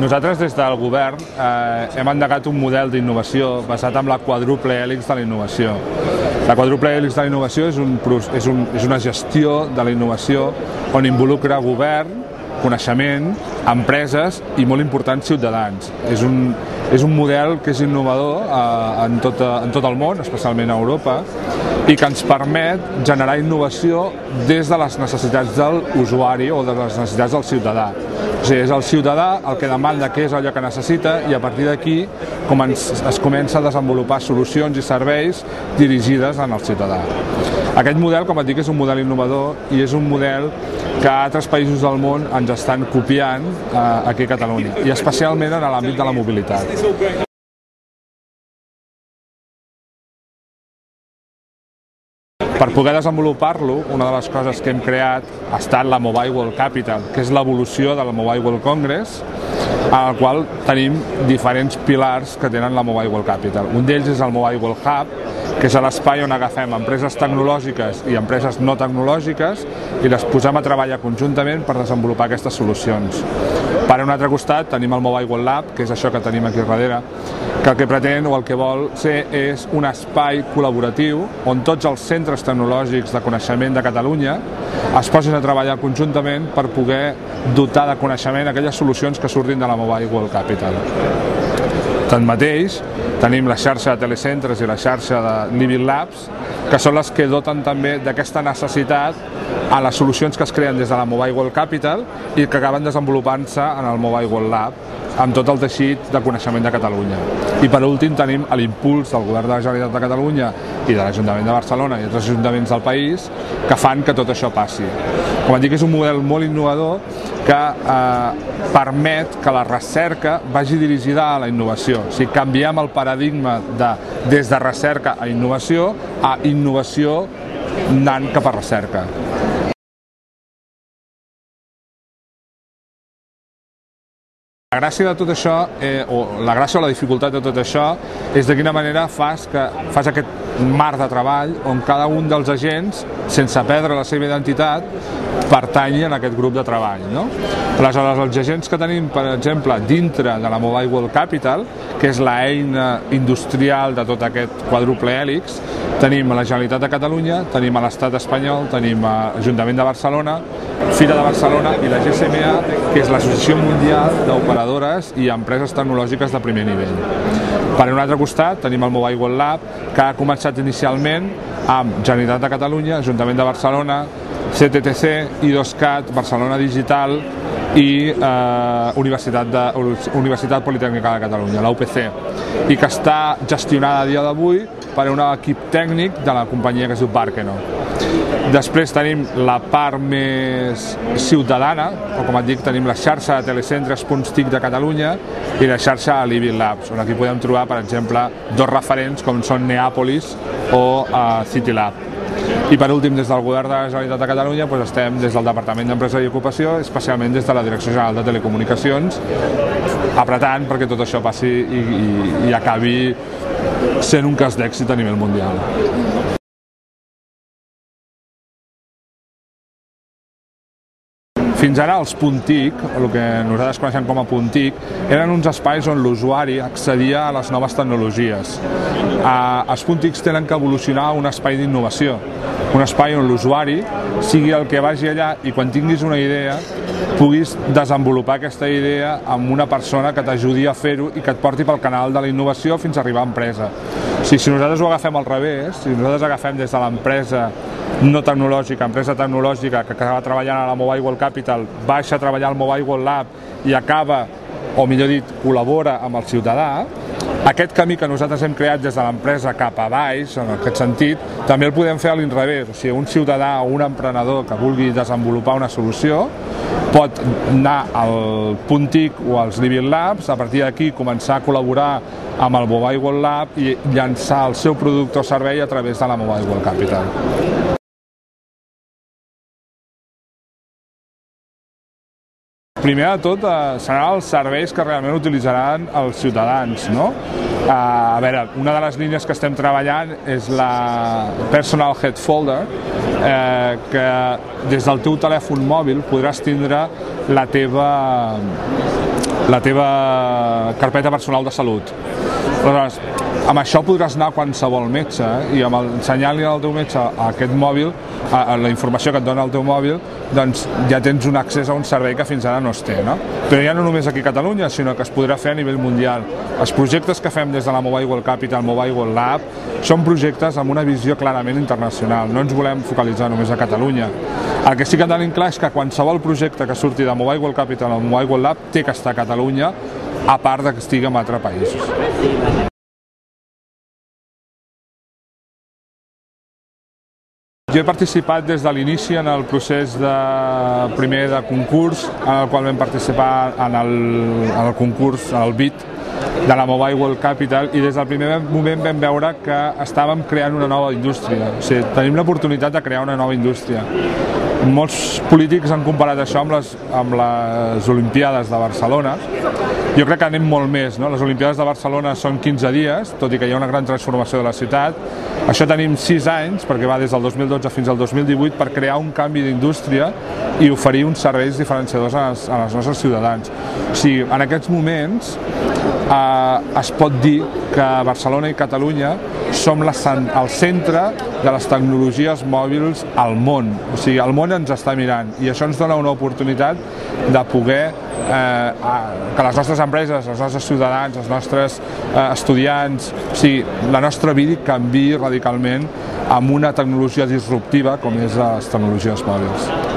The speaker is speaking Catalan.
Nosaltres des del govern eh, hem endegat un model d'innovació basat en la quadruple hèlix de la innovació. La quadruple hèlix de la innovació és, un, és, un, és una gestió de la innovació on involucra govern, coneixement, empreses i, molt important, ciutadans. És un, és un model que és innovador eh, en, tot, en tot el món, especialment a Europa, i que ens permet generar innovació des de les necessitats de l'usuari o de les necessitats del ciutadà. O sigui, és el ciutadà el que demanda què és allò que necessita i a partir d'aquí es comença a desenvolupar solucions i serveis dirigides en el ciutadà. Aquest model, com et dic, és un model innovador i és un model que altres països del món ens estan copiant eh, aquí a Catalunya, i especialment en l'àmbit de la mobilitat. Per poder desenvolupar-lo, una de les coses que hem creat ha estat la Mobile World Capital, que és l'evolució de la Mobile World Congress, en el qual tenim diferents pilars que tenen la Mobile World Capital. Un d'ells és el Mobile World Hub, que és l'espai on agafem empreses tecnològiques i empreses no tecnològiques i les posem a treballar conjuntament per desenvolupar aquestes solucions. Per un altre costat tenim el Mobile World Lab, que és això que tenim aquí darrere, que el que pretén o el que vol ser és un espai col·laboratiu on tots els centres tecnològics de coneixement de Catalunya es posin a treballar conjuntament per poder dotar de coneixement aquelles solucions que surtin de la Mobile World Capital. Tanmateix, tenim la xarxa de telecentres i la xarxa de Living Labs, que són les que doten també d'aquesta necessitat a les solucions que es creen des de la Mobile World Capital i que acaben desenvolupant-se en el Mobile World Lab amb tot el teixit de coneixement de Catalunya. I per últim tenim l'impuls del Govern de la Generalitat de Catalunya i de l'Ajuntament de Barcelona i altres ajuntaments del país que fan que tot això passi. Com et dic, és un model molt innovador que eh, permet que la recerca vagi dirigida a la innovació. O sigui, canviem el paradigma de, des de recerca a innovació a innovació anant cap a recerca. La gràcia de tot això, eh, o la gràcia o la dificultat de tot això, és de quina manera fas, que, fas aquest marc de treball on cada un dels agents, sense perdre la seva identitat, pertanyi en aquest grup de treball. No? Aleshores, els agents que tenim, per exemple, dintre de la Mobile World Capital, que és l'eina industrial de tot aquest quadruple hèlix, tenim a la Generalitat de Catalunya, tenim a l'Estat espanyol, tenim a l'Ajuntament de Barcelona, Fira de Barcelona i la GSMA, que és l'Associació Mundial d'Operadores i Empreses Tecnològiques de primer nivell. Per un altre costat tenim el Mobile World Lab, que ha començat inicialment amb Generalitat de Catalunya, Ajuntament de Barcelona, CTTC, I2CAT, Barcelona Digital i eh, Universitat, de, Universitat Politècnica de Catalunya, la UPC, i que està gestionada a dia d'avui per un equip tècnic de la companyia que es diu Barkeno. Després tenim la part més ciutadana, o com et dic, tenim la xarxa de telecentres punts TIC de Catalunya i la xarxa Living Labs, on aquí podem trobar, per exemple, dos referents com són Neàpolis o uh, City Lab. I per últim, des del Govern de la Generalitat de Catalunya doncs estem des del Departament d'Empresa i Ocupació, especialment des de la Direcció General de Telecomunicacions, apretant perquè tot això passi i, i, i acabi sent un cas d'èxit a nivell mundial. Fins ara els puntic, el que nosaltres coneixem com a puntic, eren uns espais on l'usuari accedia a les noves tecnologies. Eh, els puntics tenen que evolucionar un espai d'innovació, un espai on l'usuari sigui el que vagi allà i quan tinguis una idea puguis desenvolupar aquesta idea amb una persona que t'ajudi a fer-ho i que et porti pel canal de la innovació fins a arribar a empresa. O sigui, si nosaltres ho agafem al revés, si nosaltres agafem des de l'empresa no tecnològica, empresa tecnològica que acaba treballant a la Mobile World Capital, baixa a treballar al Mobile World Lab i acaba, o millor dit, col·labora amb el ciutadà, aquest camí que nosaltres hem creat des de l'empresa cap a baix, en aquest sentit, també el podem fer a l'inrevés. O sigui, un ciutadà o un emprenedor que vulgui desenvolupar una solució pot anar al Puntic o als Living Labs, a partir d'aquí començar a col·laborar amb el Mobile World Lab i llançar el seu producte o servei a través de la Mobile World Capital. Primer de tot, eh, seran els serveis que realment utilitzaran els ciutadans. No? Eh, a veure, una de les línies que estem treballant és la Personal Head Folder, eh, que des del teu telèfon mòbil podràs tindre la teva la teva carpeta personal de salut. Aleshores, amb això podràs anar a qualsevol metge eh? i amb ensenyar-li al teu metge a aquest mòbil, a, a la informació que et dona el teu mòbil, doncs ja tens un accés a un servei que fins ara no es té. No? Però ja no només aquí a Catalunya, sinó que es podrà fer a nivell mundial. Els projectes que fem des de la Mobile World Capital, Mobile World Lab, són projectes amb una visió clarament internacional. No ens volem focalitzar només a Catalunya. El que sí que tenim clar és que qualsevol projecte que surti de Mobile World Capital o Mobile World Lab té que estar a Catalunya, a part de que estigui en altres països. Jo he participat des de l'inici en el procés de primer de concurs, en el qual vam participar en el, en el concurs, el BIT, de la Mobile World Capital i des del primer moment vam veure que estàvem creant una nova indústria. O sigui, tenim l'oportunitat de crear una nova indústria. Molts polítics han comparat això amb les, amb les Olimpiades de Barcelona. Jo crec que anem molt més. No? Les Olimpiades de Barcelona són 15 dies, tot i que hi ha una gran transformació de la ciutat. Això tenim 6 anys, perquè va des del 2012 fins al 2018, per crear un canvi d'indústria i oferir uns serveis diferenciadors als, als nostres ciutadans. O sigui, en aquests moments eh, es pot dir que Barcelona i Catalunya som la, el centre de les tecnologies mòbils al món. O sigui, el món ens està mirant i això ens dona una oportunitat de poder eh, que les nostres empreses, els nostres ciutadans, els nostres eh, estudiants, o sigui, la nostra vida canvi radicalment amb una tecnologia disruptiva com és les tecnologies mòbils.